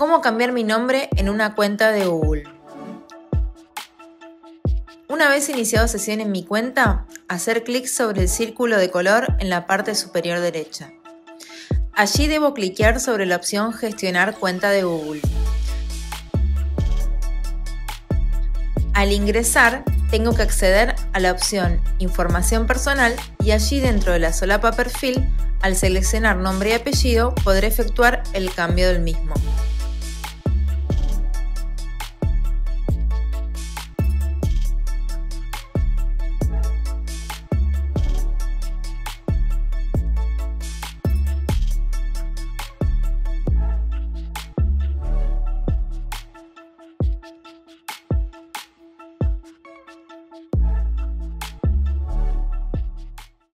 ¿Cómo cambiar mi nombre en una cuenta de Google? Una vez iniciado sesión en mi cuenta, hacer clic sobre el círculo de color en la parte superior derecha. Allí debo cliquear sobre la opción Gestionar cuenta de Google. Al ingresar, tengo que acceder a la opción Información personal y allí dentro de la solapa Perfil, al seleccionar nombre y apellido, podré efectuar el cambio del mismo.